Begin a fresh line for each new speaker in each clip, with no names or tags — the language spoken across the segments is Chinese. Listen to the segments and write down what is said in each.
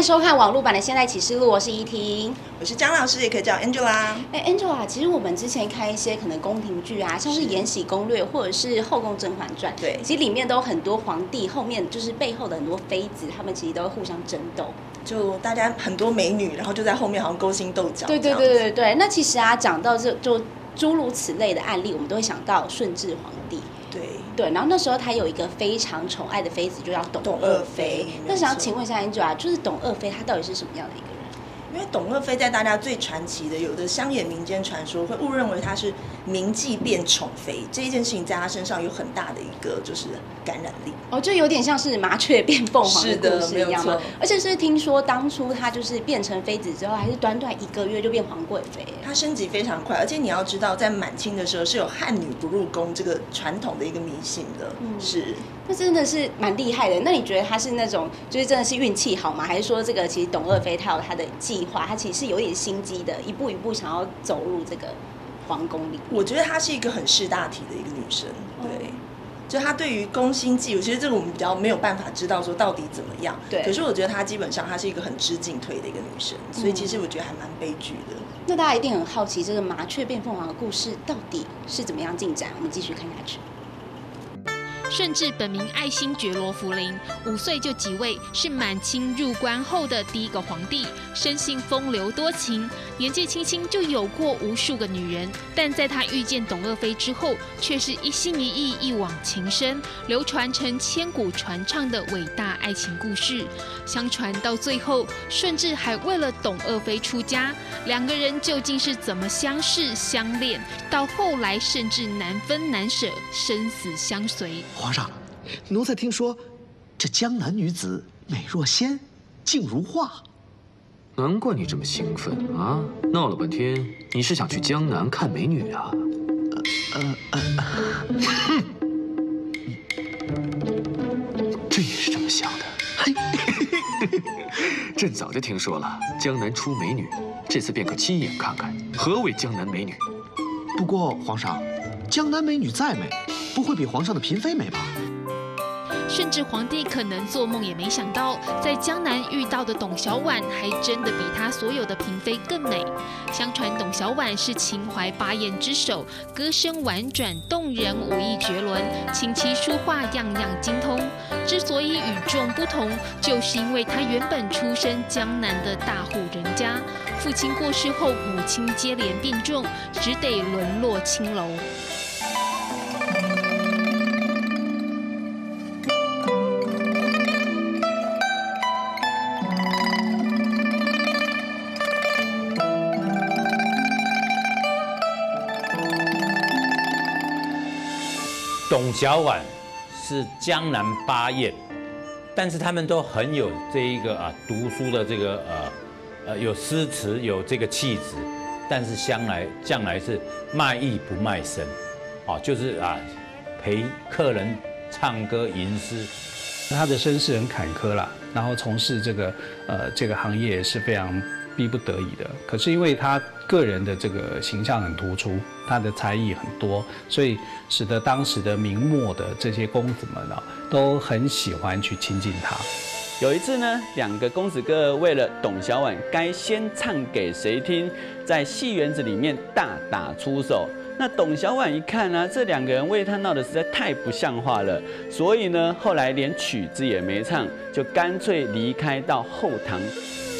迎收看网络版的《现代启示录》，我是依婷，
我是江老师，也可以叫 Angela。
哎，Angela，其实我们之前看一些可能宫廷剧啊，像是《延禧攻略》或者是《后宫甄嬛传》，
对，
其实里面都有很多皇帝后面就是背后的很多妃子，他们其实都会互相争斗，
就大家很多美女，然后就在后面好像勾心斗角。
对对对对对。那其实啊，讲到这就诸如此类的案例，我们都会想到顺治皇帝。
对
对，然后那时候他有一个非常宠爱的妃子，就叫董
董
二
二妃
那想要请问一下 Angela，就是董二妃她到底是什么样的一个人？
因为董鄂妃在大家最传奇的，有的乡野民间传说会误认为她是名妓变宠妃，这一件事情在她身上有很大的一个就是感染力。
哦，就有点像是麻雀变凤凰
是的
故事一样？而且是听说当初她就是变成妃子之后，还是短短一个月就变皇贵妃。
她升级非常快，而且你要知道，在满清的时候是有汉女不入宫这个传统的一个迷信的，
嗯
是。
那真的是蛮厉害的。那你觉得她是那种就是真的是运气好吗？还是说这个其实董鄂妃她有她的计划，她其实是有点心机的，一步一步想要走入这个皇宫里？
我觉得她是一个很识大体的一个女生，
哦
对。就她对于宫心计，其实这个我们比较没有办法知道说到底怎么样。
对
可是我觉得她基本上她是一个很知进退的一个女生，所以其实我觉得还蛮悲剧的。
那大家一定很好奇，这个麻雀变凤凰的故事到底是怎么样进展？我们继续看下去。
顺治本名爱新觉罗福临，五岁就即位，是满清入关后的第一个皇帝，生性风流多情，年纪轻轻就有过无数个女人。但在他遇见董鄂妃之后，却是一心一意一往情深，流传成千古传唱的伟大爱情故事。相传到最后，顺治还为了董鄂妃出家，两个人究竟是怎么相识相恋，到后来甚至难分难舍，生死相随。
皇上，奴才听说，这江南女子美若仙，静如画。
难怪你这么兴奋啊！闹了半天，你是想去江南看美女啊？呃呃呃，哼，朕也是这么想的。嘿，朕早就听说了，江南出美女，这次便可亲眼看看何为江南美女。
不过，皇上，江南美女再美，不会比皇上的嫔妃美吧？
甚至皇帝可能做梦也没想到，在江南遇到的董小宛，还真的比他所有的嫔妃更美。相传董小宛是秦淮八艳之首，歌声婉转动人，武艺绝伦，琴棋书画样样精通。之所以与众不同，就是因为她原本出身江南的大户人家，父亲过世后，母亲接连病重，只得沦落青楼。
董小宛是江南八艳，但是他们都很有这一个啊读书的这个呃呃有诗词有这个气质，但是将来将来是卖艺不卖身，啊，就是啊陪客人唱歌吟诗。
他的身世很坎坷啦，然后从事这个呃这个行业也是非常逼不得已的。可是因为他个人的这个形象很突出，他的才艺很多，所以使得当时的明末的这些公子们啊，都很喜欢去亲近他。
有一次呢，两个公子哥为了董小宛该先唱给谁听，在戏园子里面大打出手。那董小宛一看呢、这两个人为他闹得实在太不像话了，所以呢，后来连曲子也没唱，就干脆离开到后堂。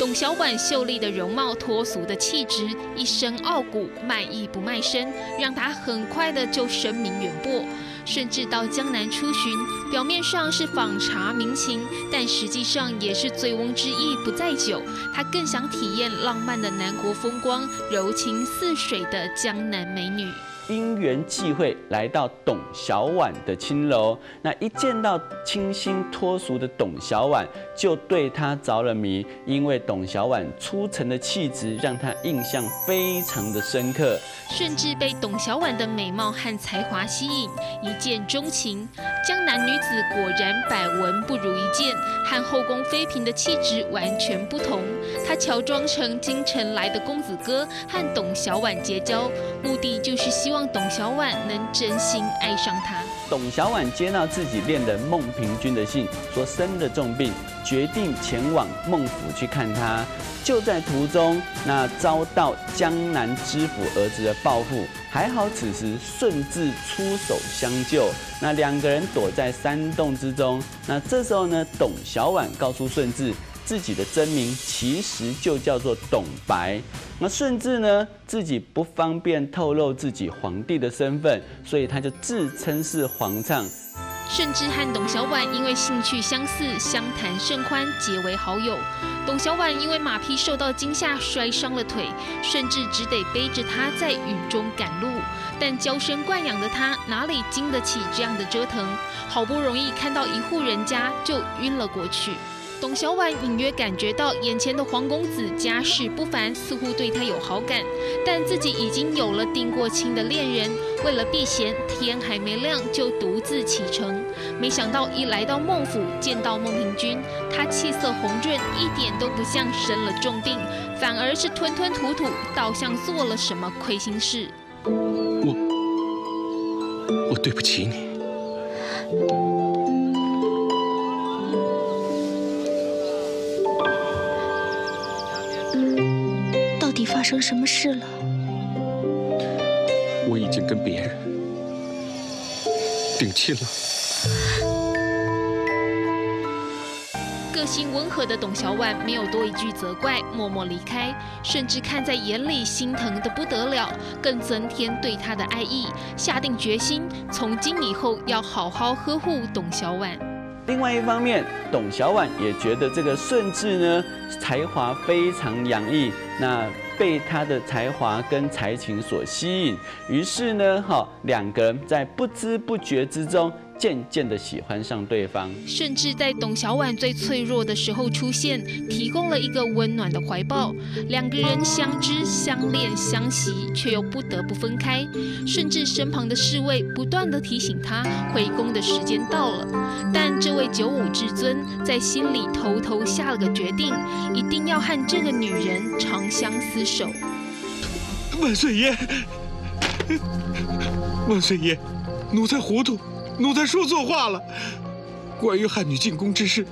董小宛秀丽的容貌、脱俗的气质，一身傲骨，卖艺不卖身，让她很快的就声名远播。甚至到江南出巡，表面上是访查民情，但实际上也是醉翁之意不在酒。他更想体验浪漫的南国风光，柔情似水的江南美女。
因缘际会来到董小宛的青楼，那一见到清新脱俗的董小宛，就对她着了迷。因为董小宛出尘的气质，让他印象非常的深刻。
甚至被董小宛的美貌和才华吸引，一见钟情。江南女子果然百闻不如一见，和后宫妃嫔的气质完全不同。她乔装成京城来的公子哥，和董小宛结交，目的就是希望董小宛能真心爱上他。
董小宛接到自己恋人孟平君的信，说生了重病，决定前往孟府去看他。就在途中，那遭到江南知府儿子的报复，还好此时顺治出手相救，那两个人躲在山洞之中。那这时候呢，董小宛告诉顺治。自己的真名其实就叫做董白，那顺治呢自己不方便透露自己皇帝的身份，所以他就自称是皇上。
顺治和董小宛因为兴趣相似，相谈甚欢，结为好友。董小宛因为马匹受到惊吓摔伤了腿，顺治只得背着他在雨中赶路。但娇生惯养的他哪里经得起这样的折腾？好不容易看到一户人家，就晕了过去。董小宛隐约感觉到眼前的黄公子家世不凡，似乎对他有好感，但自己已经有了定过亲的恋人。为了避嫌，天还没亮就独自启程。没想到一来到孟府，见到孟平君，他气色红润，一点都不像生了重病，反而是吞吞吐吐，倒像做了什么亏心事。
我，我对不起你。
发生什么事了？
我已经跟别人定亲了。
个性温和的董小宛没有多一句责怪，默默离开，甚至看在眼里，心疼的不得了，更增添对他的爱意，下定决心从今以后要好好呵护董小宛。
另外一方面，董小宛也觉得这个顺治呢，才华非常洋溢，那。被他的才华跟才情所吸引，于是呢，哈，两个人在不知不觉之中。渐渐的喜欢上对方，
甚至在董小宛最脆弱的时候出现，提供了一个温暖的怀抱。两个人相知、相恋、相惜，却又不得不分开。甚至身旁的侍卫不断的提醒他回宫的时间到了，但这位九五至尊在心里偷偷下了个决定，一定要和这个女人长相厮守。
万岁爷，万岁爷，奴才糊涂。奴才说错话了。关于汉女进宫之事，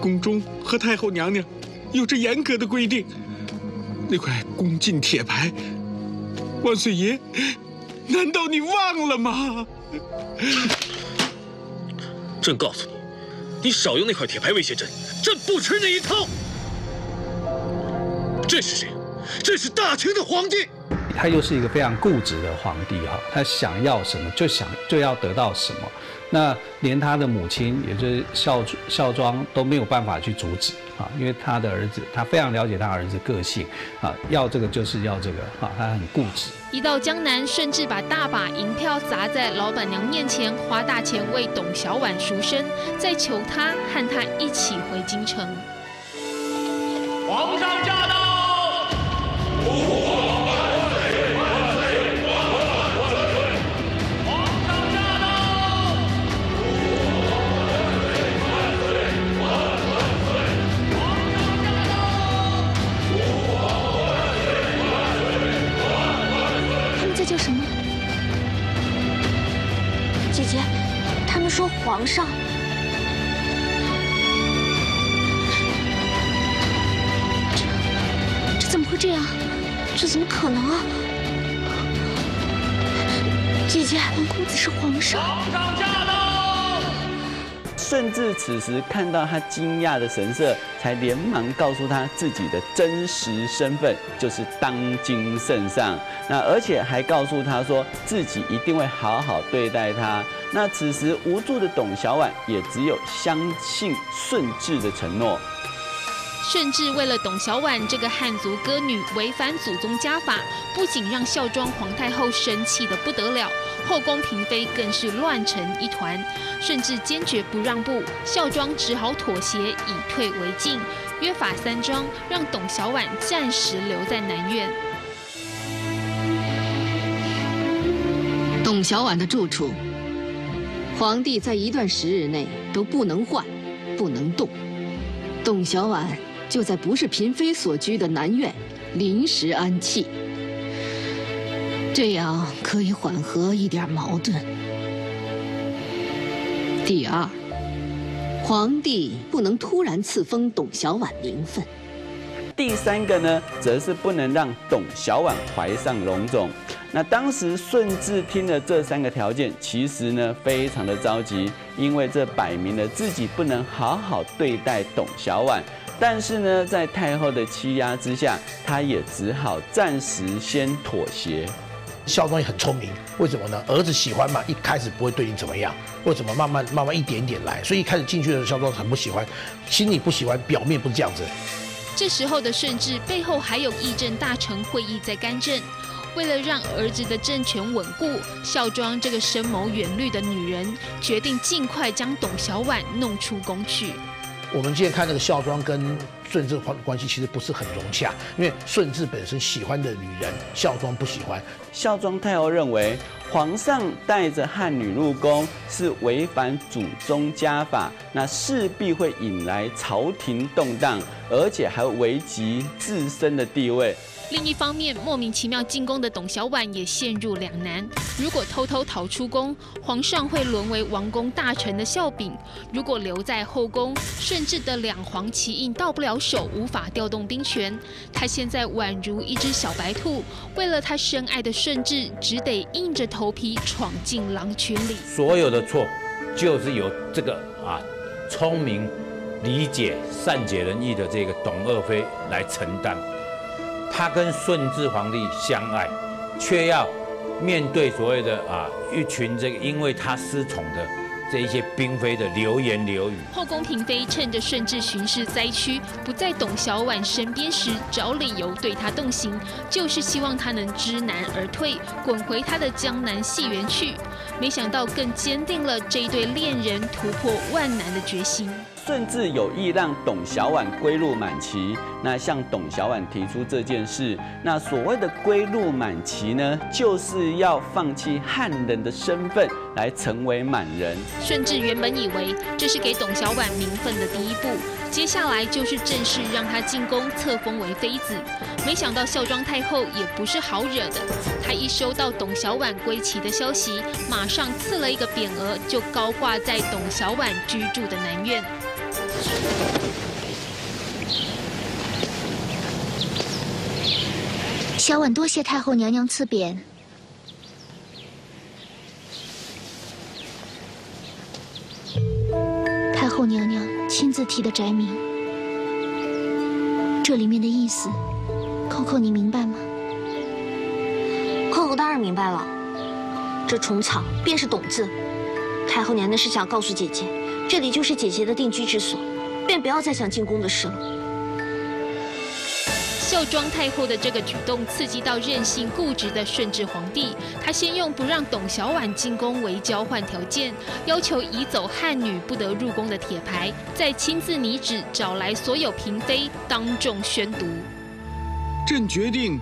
宫中和太后娘娘有着严格的规定。那块宫禁铁牌，万岁爷，难道你忘了吗？
朕告诉你，你少用那块铁牌威胁朕，朕不吃那一套。这是谁？这是大清的皇帝。
他又是一个非常固执的皇帝哈，他想要什么就想就要得到什么，那连他的母亲也就是孝孝庄都没有办法去阻止啊，因为他的儿子他非常了解他儿子个性啊，要这个就是要这个啊，他很固执。
一到江南，甚至把大把银票砸在老板娘面前，花大钱为董小宛赎身，再求他和他一起回京城。
皇上驾到。
皇上，这这怎么会这样？这怎么可能啊！姐姐，公子是皇上。
皇上驾！
甚至此时看到他惊讶的神色，才连忙告诉他自己的真实身份，就是当今圣上。那而且还告诉他说自己一定会好好对待他。那此时无助的董小宛也只有相信顺治的承诺。
顺治为了董小宛这个汉族歌女违反祖宗家法，不仅让孝庄皇太后生气的不得了，后宫嫔妃更是乱成一团。顺治坚决不让步，孝庄只好妥协，以退为进，约法三章，让董小宛暂时留在南苑。
董小宛的住处。皇帝在一段时日内都不能换，不能动。董小宛就在不是嫔妃所居的南苑临时安憩，这样可以缓和一点矛盾。第二，皇帝不能突然赐封董小宛名分。
第三个呢，则是不能让董小宛怀上龙种。那当时顺治听了这三个条件，其实呢非常的着急，因为这摆明了自己不能好好对待董小宛。但是呢，在太后的欺压之下，他也只好暂时先妥协。
孝庄也很聪明，为什么呢？儿子喜欢嘛，一开始不会对你怎么样，为什么慢慢慢慢一点点来？所以一开始进去的时候，孝庄很不喜欢，心里不喜欢，表面不是这样子。
这时候的顺治背后还有议政大臣会议在干政，为了让儿子的政权稳固，孝庄这个深谋远虑的女人决定尽快将董小宛弄出宫去。
我们今天看那个孝庄跟顺治关关系其实不是很融洽，因为顺治本身喜欢的女人，孝庄不喜欢。
孝庄太后认为，皇上带着汉女入宫是违反祖宗家法，那势必会引来朝廷动荡，而且还危及自身的地位。
另一方面，莫名其妙进宫的董小宛也陷入两难。如果偷偷逃出宫，皇上会沦为王公大臣的笑柄；如果留在后宫，顺治的两黄旗印到不了手，无法调动兵权。他现在宛如一只小白兔，为了他深爱的顺治，只得硬着头皮闯进狼群里。
所有的错，就是由这个啊聪明、理解、善解人意的这个董鄂妃来承担。他跟顺治皇帝相爱，却要面对所谓的啊一群这个因为他失宠的这一些嫔妃的流言流语。
后宫嫔妃趁着顺治巡视灾区，不在董小宛身边时，找理由对他动刑，就是希望他能知难而退，滚回他的江南戏园去。没想到更坚定了这一对恋人突破万难的决心。
顺治有意让董小宛归入满旗，那向董小宛提出这件事，那所谓的归入满旗呢，就是要放弃汉人的身份来成为满人。
顺治原本以为这是给董小宛名分的第一步，接下来就是正式让她进宫册封为妃子。没想到孝庄太后也不是好惹的，她一收到董小宛归齐的消息，马上赐了一个匾额，就高挂在董小宛居住的南院。
小婉多谢太后娘娘赐匾。太后娘娘亲自题的宅名，这里面的意思，扣扣你明白吗？
扣扣当然明白了，这虫草便是“董”字。太后娘娘是想告诉姐姐，这里就是姐姐的定居之所，便不要再想进宫的事了。
孝庄太后的这个举动刺激到任性固执的顺治皇帝，他先用不让董小宛进宫为交换条件，要求移走汉女不得入宫的铁牌，再亲自拟旨找来所有嫔妃当众宣读。
朕决定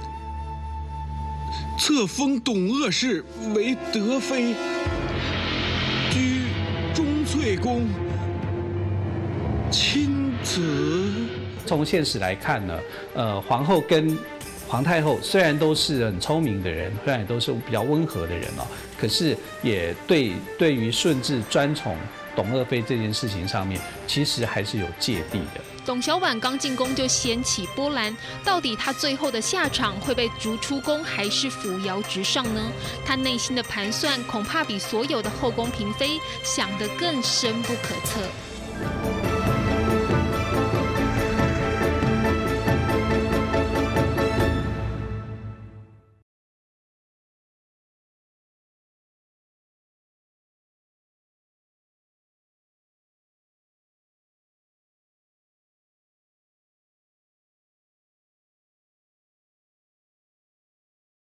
册封董鄂氏为德妃，居亲子。
从现实来看呢，呃，皇后跟皇太后虽然都是很聪明的人，虽然也都是比较温和的人哦，可是也对对于顺治专宠董鄂妃这件事情上面，其实还是有芥蒂的。
董小宛刚进宫就掀起波澜，到底她最后的下场会被逐出宫，还是扶摇直上呢？她内心的盘算恐怕比所有的后宫嫔妃想得更深不可测。